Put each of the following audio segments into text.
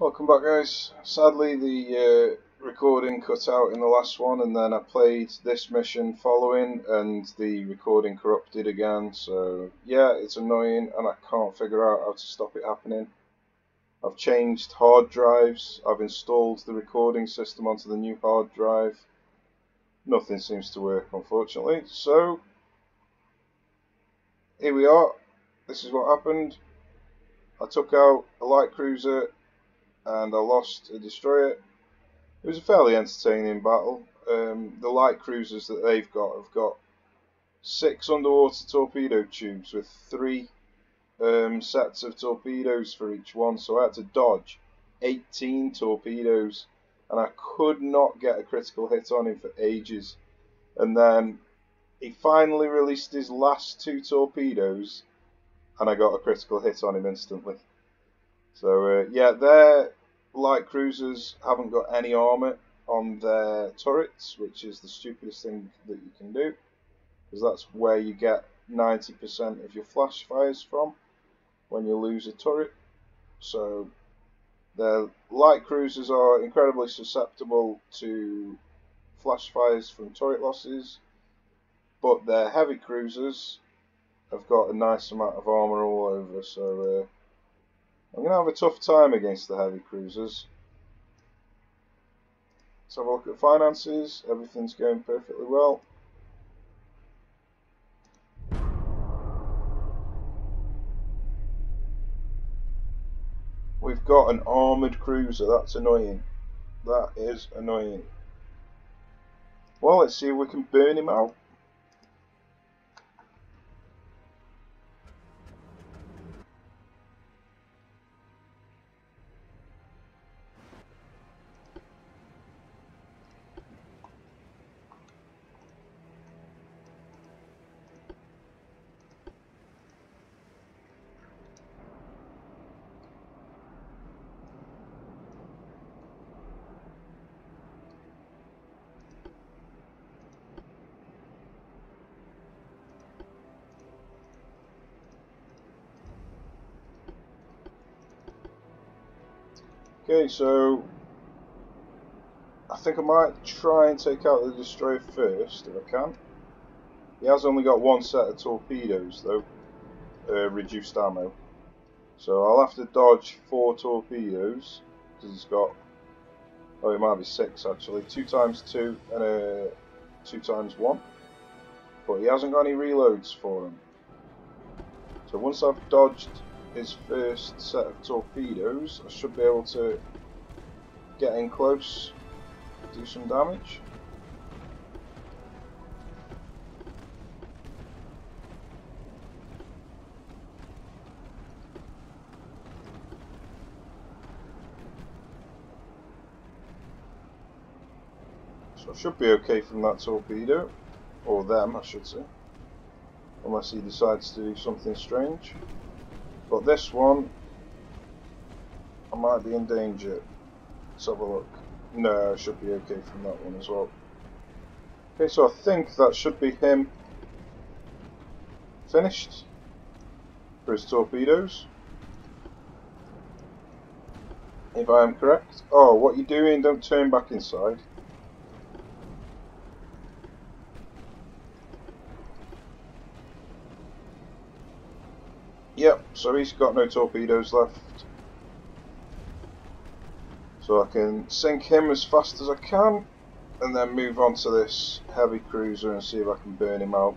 Welcome back guys. Sadly the uh, recording cut out in the last one and then I played this mission following and the recording corrupted again so yeah it's annoying and I can't figure out how to stop it happening. I've changed hard drives, I've installed the recording system onto the new hard drive. Nothing seems to work unfortunately so here we are. This is what happened. I took out a light cruiser and I lost a destroyer. It was a fairly entertaining battle. Um, the light cruisers that they've got have got six underwater torpedo tubes with three um, sets of torpedoes for each one, so I had to dodge 18 torpedoes and I could not get a critical hit on him for ages. And then he finally released his last two torpedoes and I got a critical hit on him instantly. So uh, yeah, their light cruisers haven't got any armor on their turrets, which is the stupidest thing that you can do, because that's where you get 90% of your flash fires from when you lose a turret. So their light cruisers are incredibly susceptible to flash fires from turret losses, but their heavy cruisers have got a nice amount of armor all over, so uh, I'm going to have a tough time against the heavy cruisers. Let's have a look at finances. Everything's going perfectly well. We've got an armoured cruiser. That's annoying. That is annoying. Well, let's see if we can burn him out. So I think I might try and take out the destroyer first if I can. He has only got one set of torpedoes though, uh, reduced ammo. So I'll have to dodge four torpedoes because he's got, oh it might be six actually, two times two and a uh, two times one. But he hasn't got any reloads for him. So once I've dodged his first set of torpedoes, I should be able to get in close, do some damage. So I should be okay from that torpedo, or them I should say, unless he decides to do something strange. But this one, I might be in danger. Let's have a look. No, should be okay from that one as well. Okay, so I think that should be him finished for his torpedoes. If I am correct. Oh, what you doing? Don't turn back inside. Yep, so he's got no torpedoes left. So I can sink him as fast as I can and then move on to this heavy cruiser and see if I can burn him out.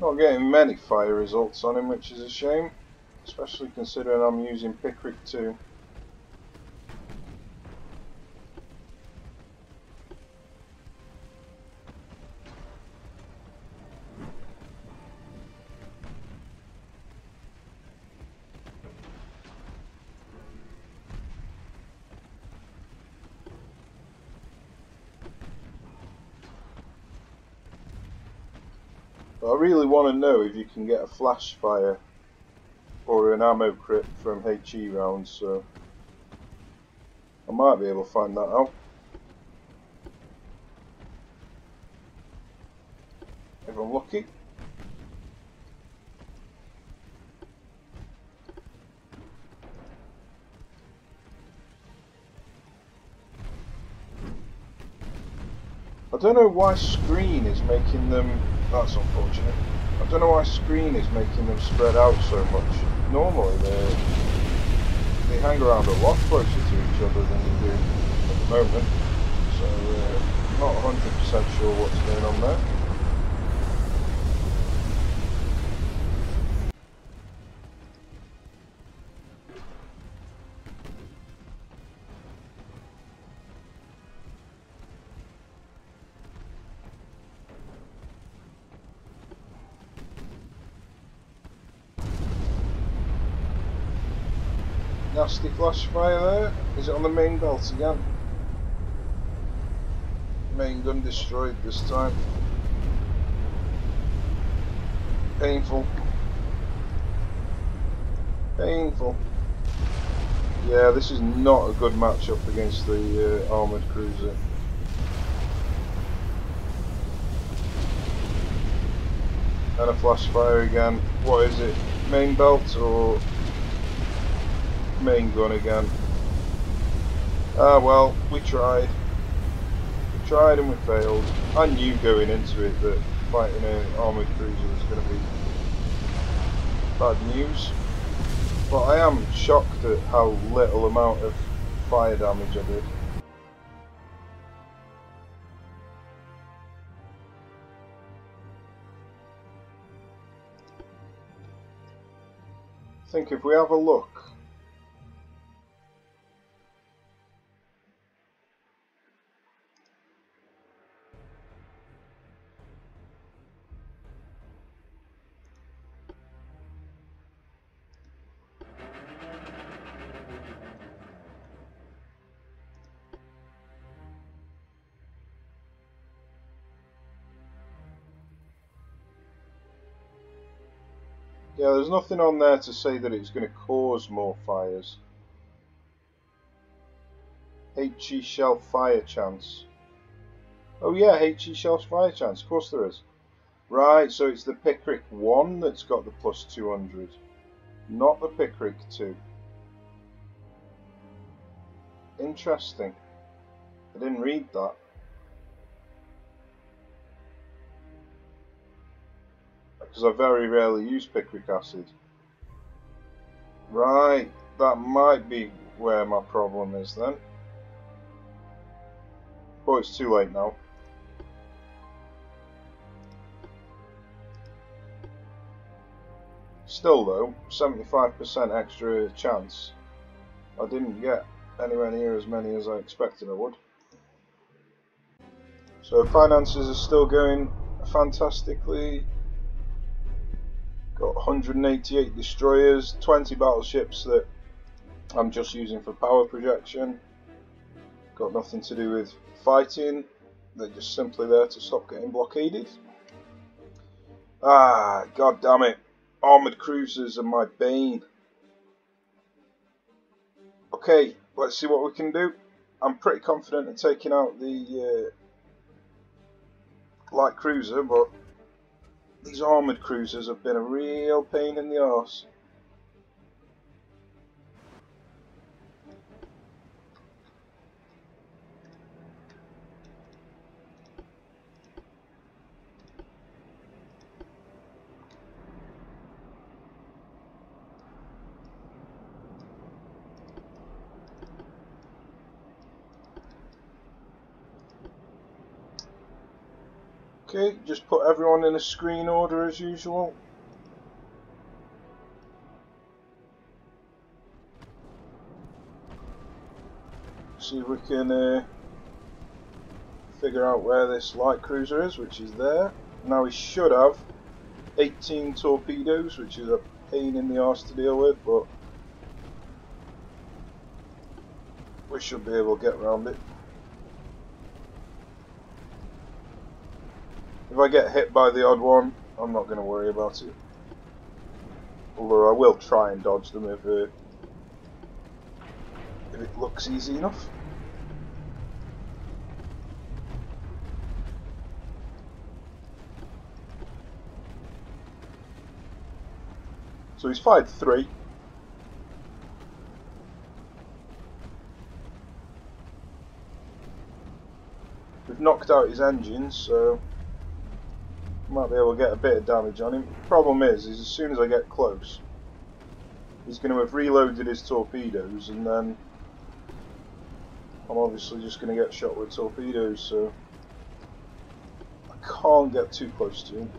Not getting many fire results on him, which is a shame. Especially considering I'm using Picric 2. But I really want to know if you can get a flash fire or an ammo crit from HE rounds, so I might be able to find that out. If I'm lucky. I don't know why screen is making them that's unfortunate. I don't know why screen is making them spread out so much. Normally they they hang around a lot closer to each other than they do at the moment. So uh, not 100% sure what's going on there. Nasty flash fire there. Is it on the main belt again? Main gun destroyed this time. Painful. Painful. Yeah, this is not a good matchup against the uh, armoured cruiser. And a flash fire again. What is it? Main belt or main gun again. Ah well, we tried. We tried and we failed. I knew going into it that fighting an armoured cruiser was going to be bad news. But I am shocked at how little amount of fire damage I did. I think if we have a look Yeah, there's nothing on there to say that it's going to cause more fires. HE shell fire chance. Oh yeah, HE shell fire chance. Of course there is. Right, so it's the Picric 1 that's got the plus 200. Not the Picric 2. Interesting. I didn't read that. Because I very rarely use picric acid. Right, that might be where my problem is then. But it's too late now. Still though, 75% extra chance. I didn't get anywhere near as many as I expected I would. So finances are still going fantastically. Got 188 destroyers, 20 battleships that I'm just using for power projection. Got nothing to do with fighting, they're just simply there to stop getting blockaded. Ah, god damn it. Armoured cruisers are my bane. Okay, let's see what we can do. I'm pretty confident in taking out the uh, light cruiser, but these armoured cruisers have been a real pain in the arse. Okay, just put everyone in a screen order as usual. See if we can uh, figure out where this light cruiser is, which is there. Now we should have 18 torpedoes, which is a pain in the arse to deal with, but we should be able to get around it. If I get hit by the odd one, I'm not going to worry about it. Although I will try and dodge them if, uh, if it looks easy enough. So he's fired three. We've knocked out his engines, so might be able to get a bit of damage on him. Problem is, is as soon as I get close, he's going to have reloaded his torpedoes, and then I'm obviously just going to get shot with torpedoes, so I can't get too close to him.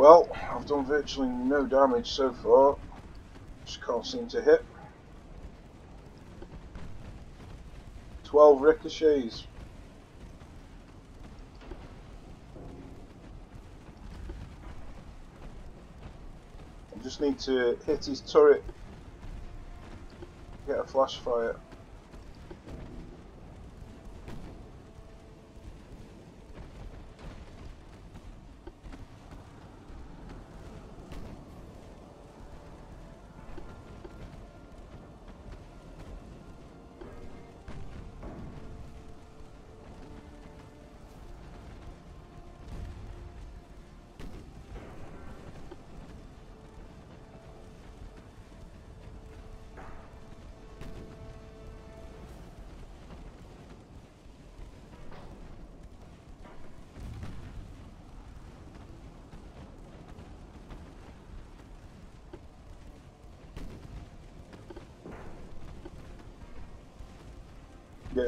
Well, I've done virtually no damage so far. Just can't seem to hit. 12 ricochets. I just need to hit his turret, get a flash fire.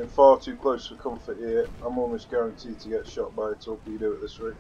Getting far too close for comfort here. I'm almost guaranteed to get shot by a torpedo at this rate.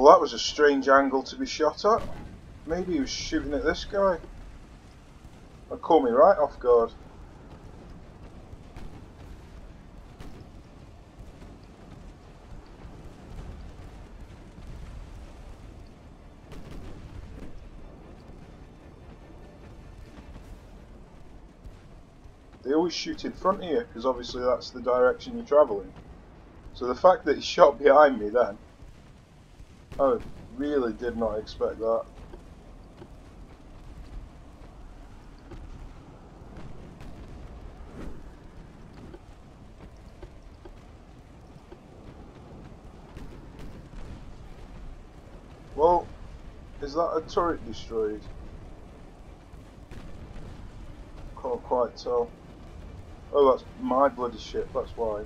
Well, that was a strange angle to be shot at. Maybe he was shooting at this guy. That caught me right off guard. They always shoot in front of you, because obviously that's the direction you're travelling. So the fact that he shot behind me then, I really did not expect that. Well, is that a turret destroyed? Can't quite tell. Oh, that's my bloody ship, that's why.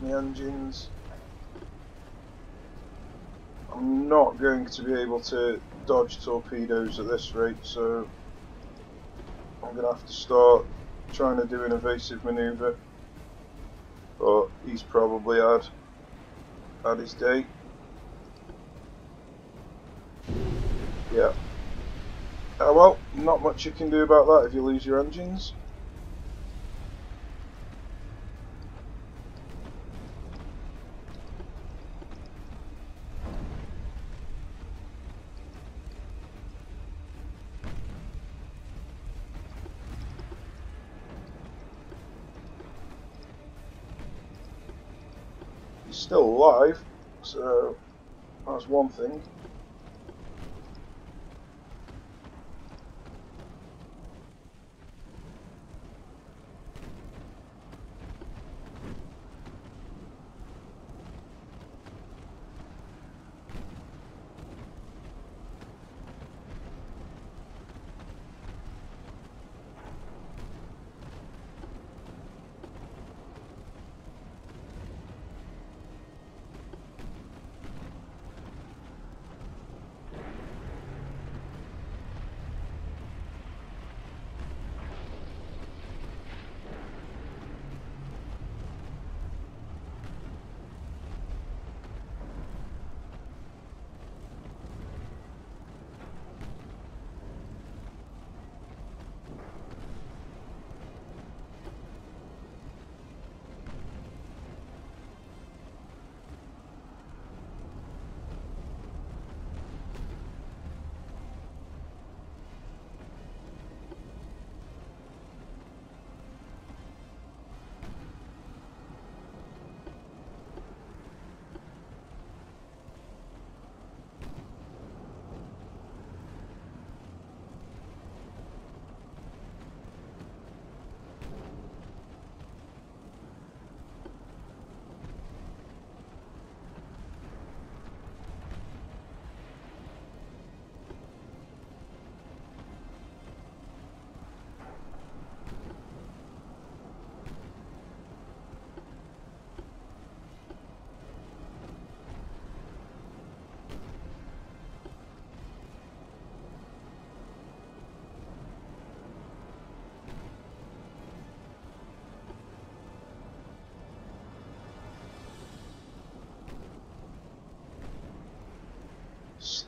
My engines. I'm not going to be able to dodge torpedoes at this rate, so I'm going to have to start trying to do an evasive manoeuvre. But he's probably had had his day. Yeah. Uh, well, not much you can do about that if you lose your engines. Alive, so that's one thing.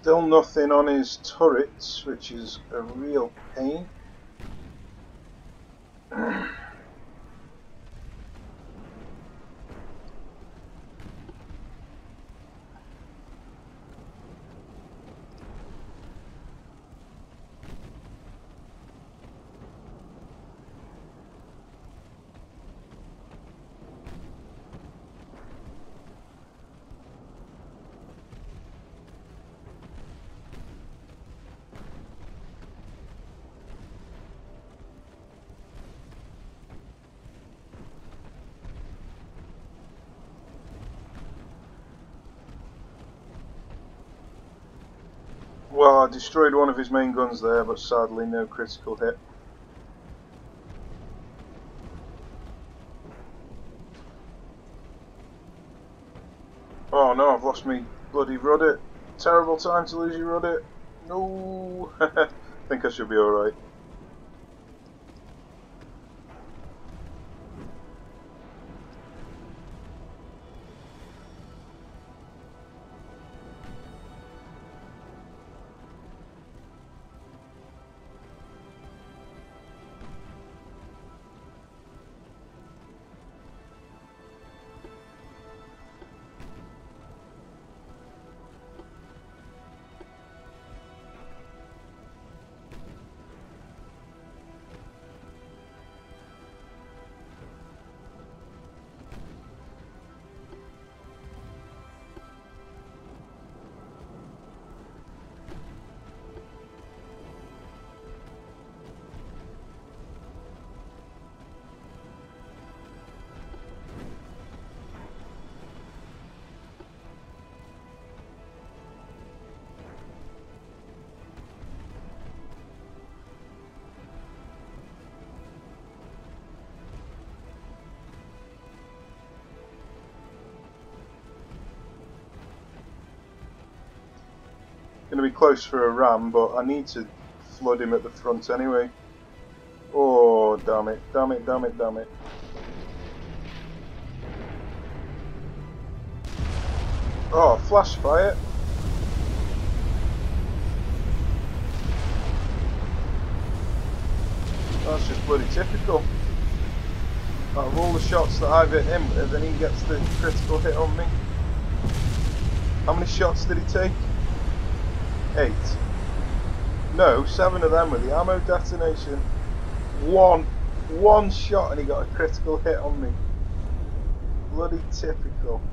Still nothing on his turrets, which is a real pain. Well, I destroyed one of his main guns there, but sadly no critical hit. Oh no, I've lost me bloody rudder. Terrible time to lose your rudder. No, I think I should be alright. Going to be close for a ram, but I need to flood him at the front anyway. Oh, damn it, damn it, damn it, damn it. Oh, flash fire. That's just bloody typical. Out of all the shots that I've hit him with, and he gets the critical hit on me. How many shots did he take? Eight. No, seven of them with the ammo detonation. One, one shot and he got a critical hit on me. Bloody typical.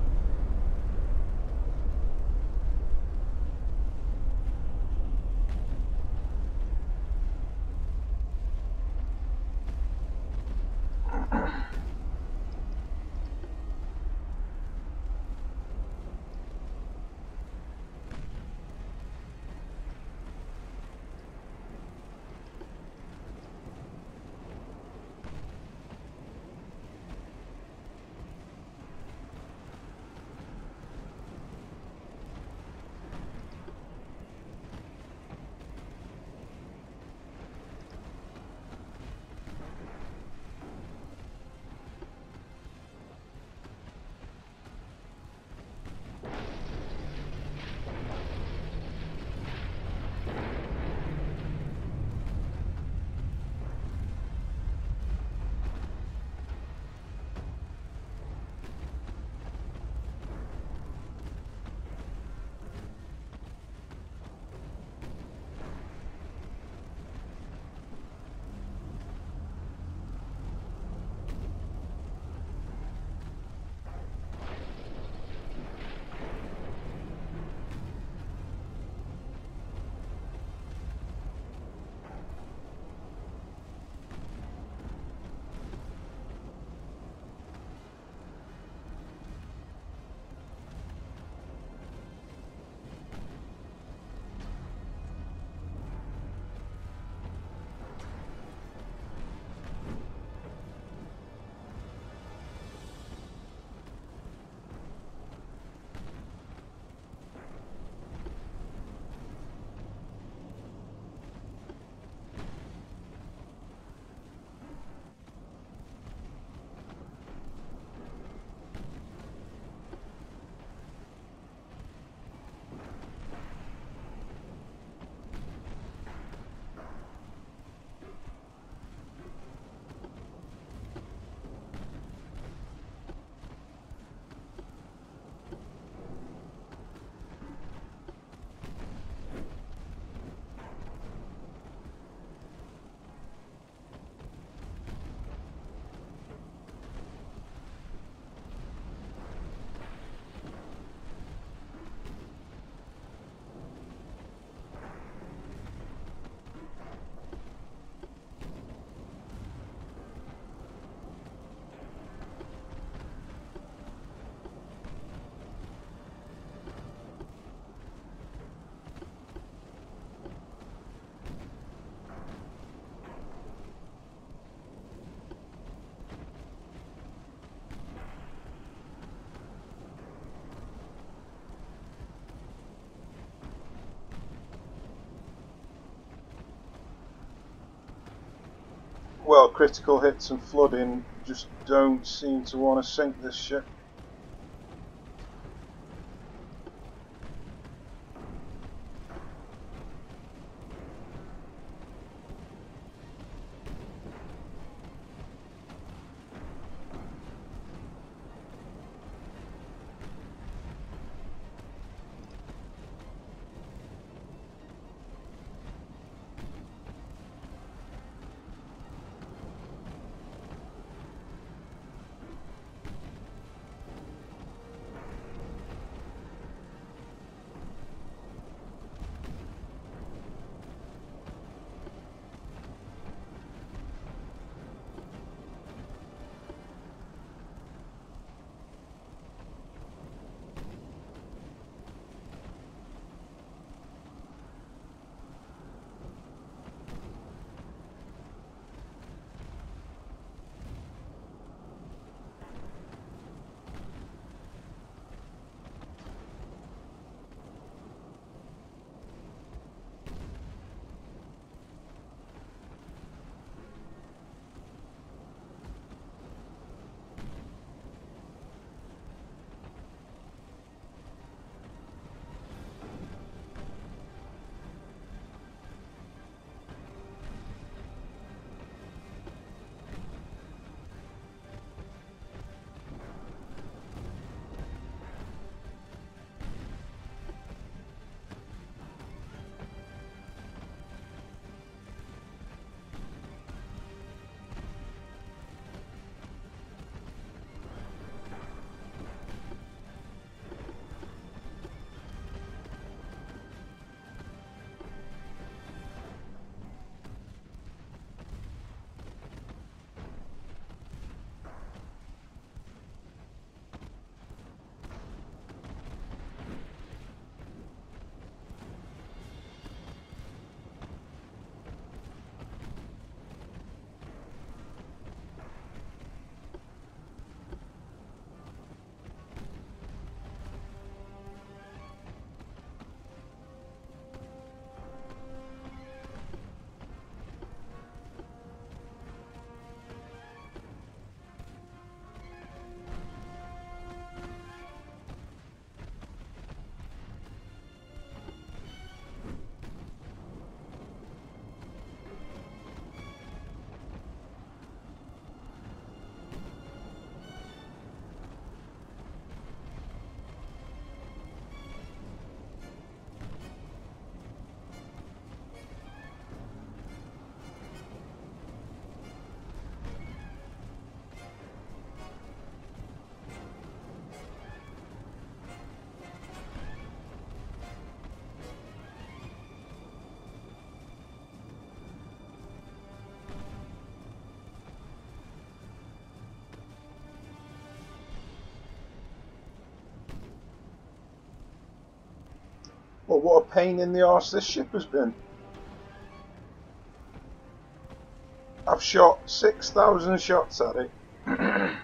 Well, critical hits and flooding just don't seem to want to sink this ship. Well, what a pain in the arse this ship has been. I've shot 6,000 shots at it. I've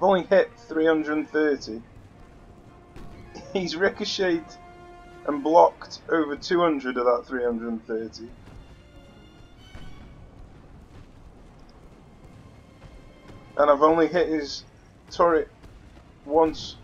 only hit 330. He's ricocheted and blocked over 200 of that 330. And I've only hit his turret once.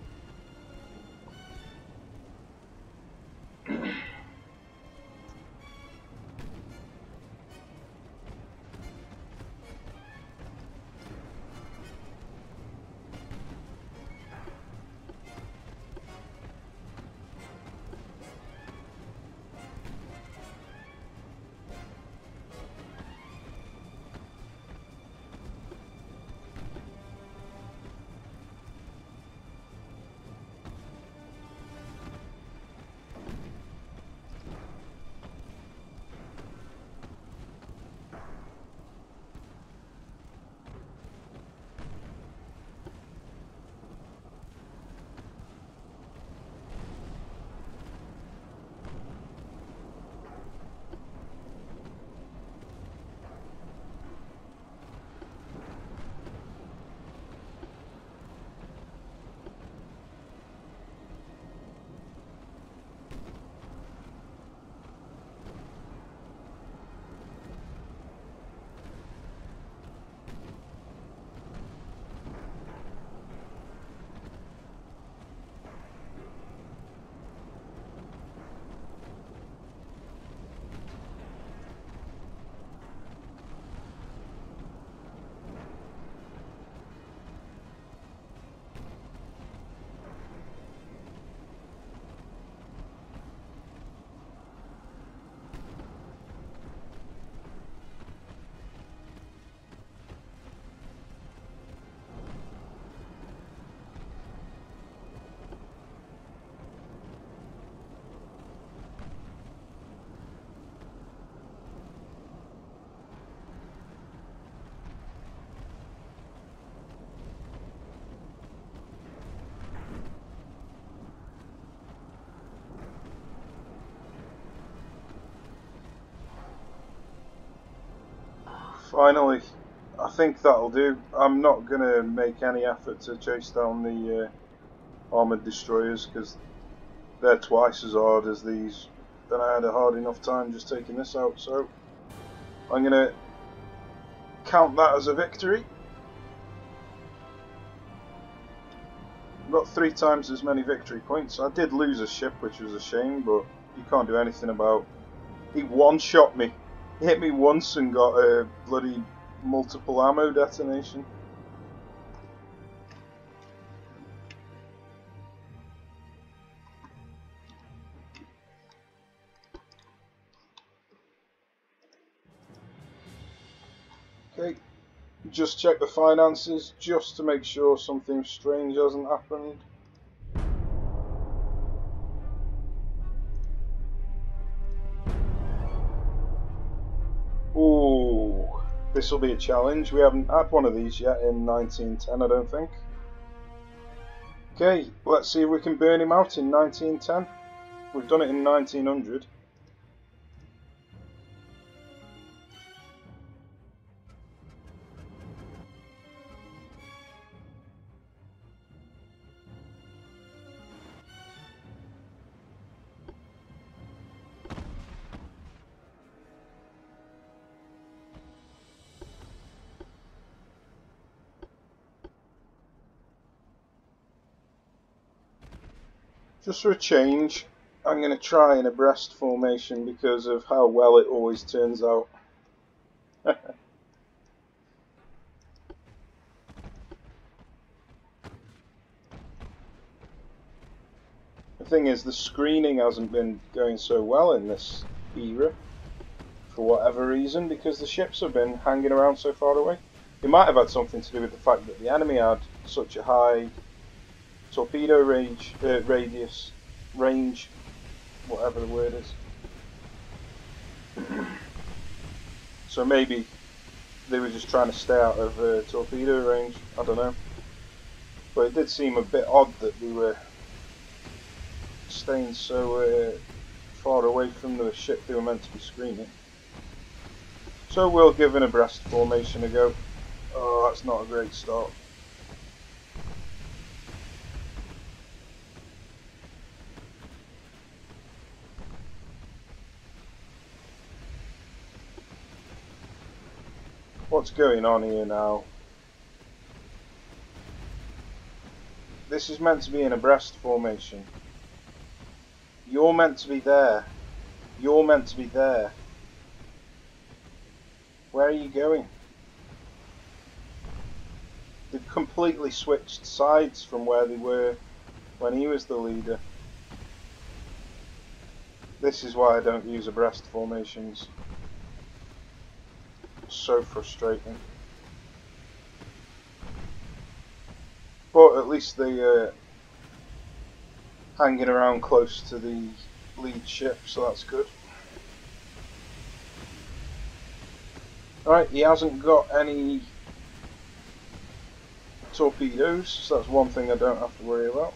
Finally, I think that'll do. I'm not going to make any effort to chase down the uh, armoured destroyers because they're twice as hard as these. Then I had a hard enough time just taking this out, so I'm going to count that as a victory. Got three times as many victory points. I did lose a ship, which was a shame, but you can't do anything about. He one-shot me hit me once and got a bloody multiple ammo detonation. Okay, just check the finances just to make sure something strange hasn't happened. This will be a challenge. We haven't had one of these yet in 1910, I don't think. Okay, let's see if we can burn him out in 1910. We've done it in 1900. Just for a change, I'm going to try in abreast formation because of how well it always turns out. the thing is, the screening hasn't been going so well in this era, for whatever reason, because the ships have been hanging around so far away. It might have had something to do with the fact that the enemy had such a high torpedo range, uh, radius, range, whatever the word is. so maybe they were just trying to stay out of uh, torpedo range. I don't know. But it did seem a bit odd that we were staying so uh, far away from the ship they were meant to be screening. So we'll give an abreast formation a go. Oh, that's not a great start. What's going on here now? This is meant to be in abreast formation. You're meant to be there. You're meant to be there. Where are you going? They've completely switched sides from where they were when he was the leader. This is why I don't use abreast formations. So frustrating. But at least they are hanging around close to the lead ship, so that's good. Right, he hasn't got any torpedoes, so that's one thing I don't have to worry about.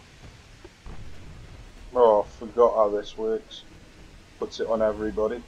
Oh, I forgot how this works. Puts it on everybody.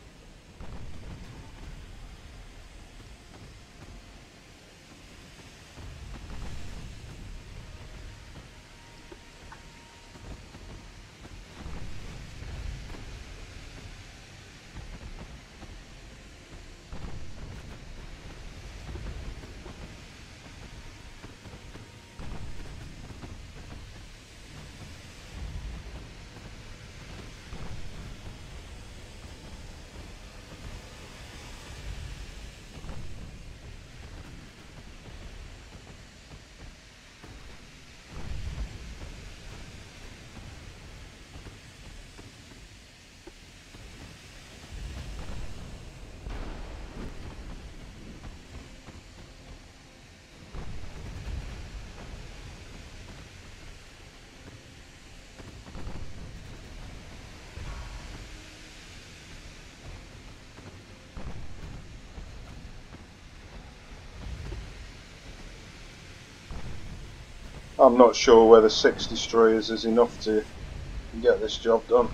I'm not sure whether six destroyers is enough to get this job done.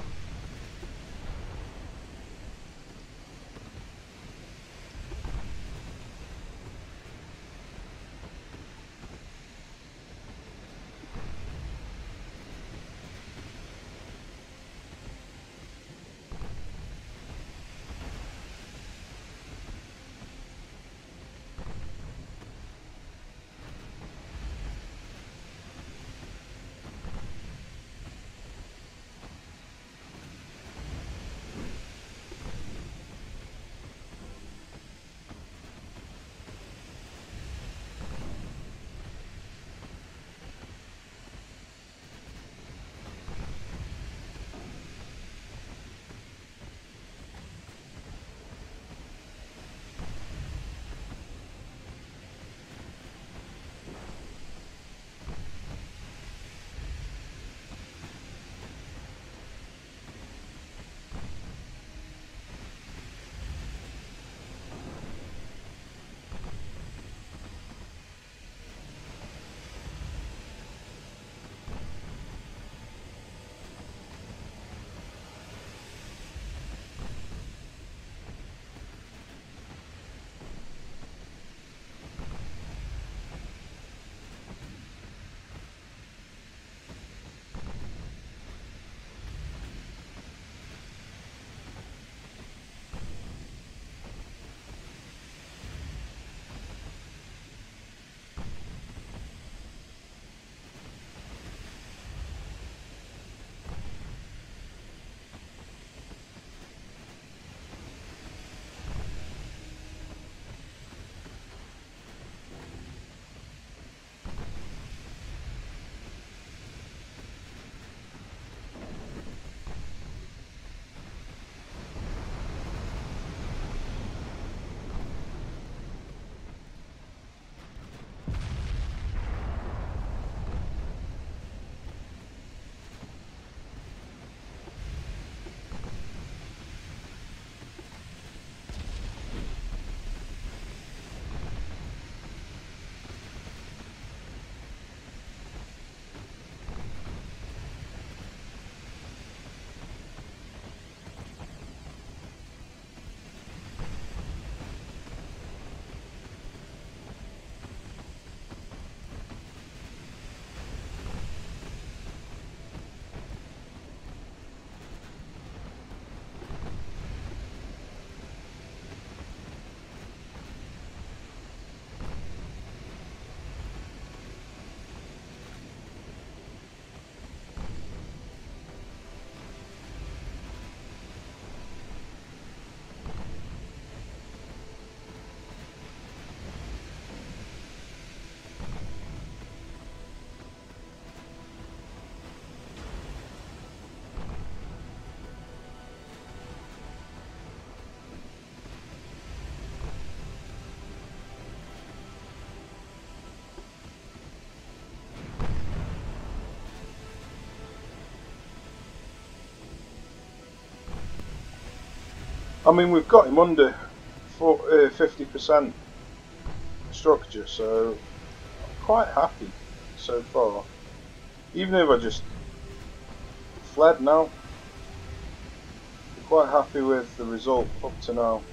I mean, we've got him under 50% uh, structure, so I'm quite happy so far. Even if I just fled now, I'm quite happy with the result up to now.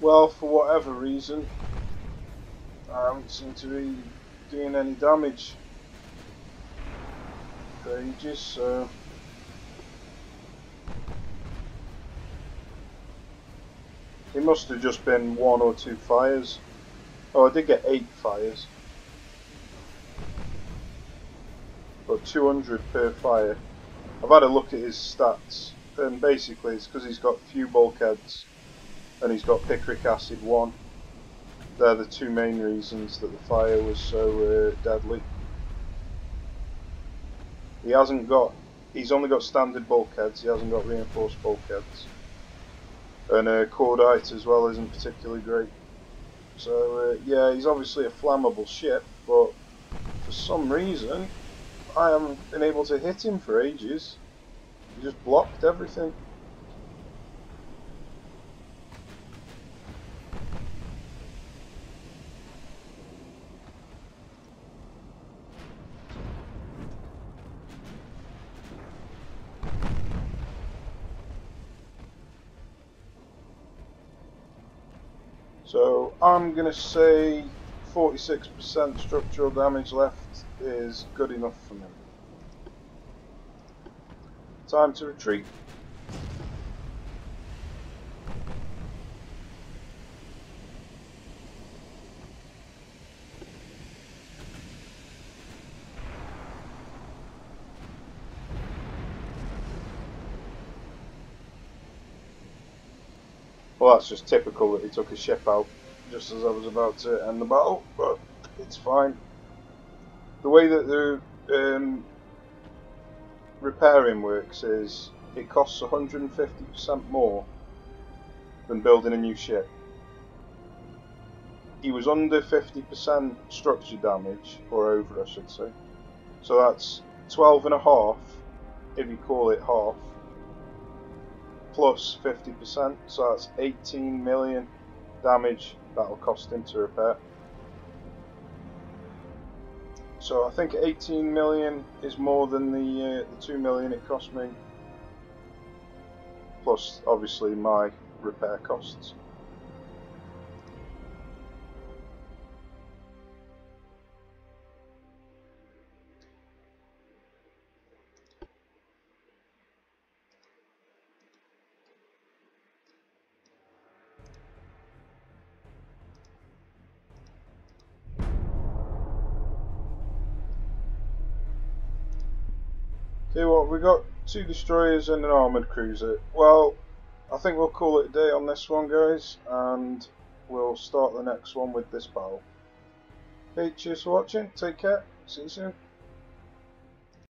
Well, for whatever reason, I haven't seemed to be doing any damage for ages, so... It must have just been one or two fires. Oh, I did get eight fires. But 200 per fire. I've had a look at his stats, and basically it's because he's got few bulkheads and he's got picric acid 1. They're the two main reasons that the fire was so uh, deadly. He hasn't got, he's only got standard bulkheads, he hasn't got reinforced bulkheads. And uh, cordite as well isn't particularly great. So uh, yeah, he's obviously a flammable ship, but for some reason I haven't been able to hit him for ages. He just blocked everything. So I'm going to say 46% structural damage left is good enough for me. Time to retreat. Well, that's just typical that he took a ship out just as I was about to end the battle, but it's fine. The way that the um, repairing works is it costs 150% more than building a new ship. He was under 50% structure damage, or over I should say. So that's 12 and a half, if you call it half, plus 50%, so that's 18 million damage that'll cost him to repair. So I think 18 million is more than the, uh, the 2 million it cost me. Plus, obviously, my repair costs. We got two destroyers and an armoured cruiser. Well, I think we'll call it a day on this one, guys, and we'll start the next one with this battle. Hey, cheers for watching, take care, see you soon.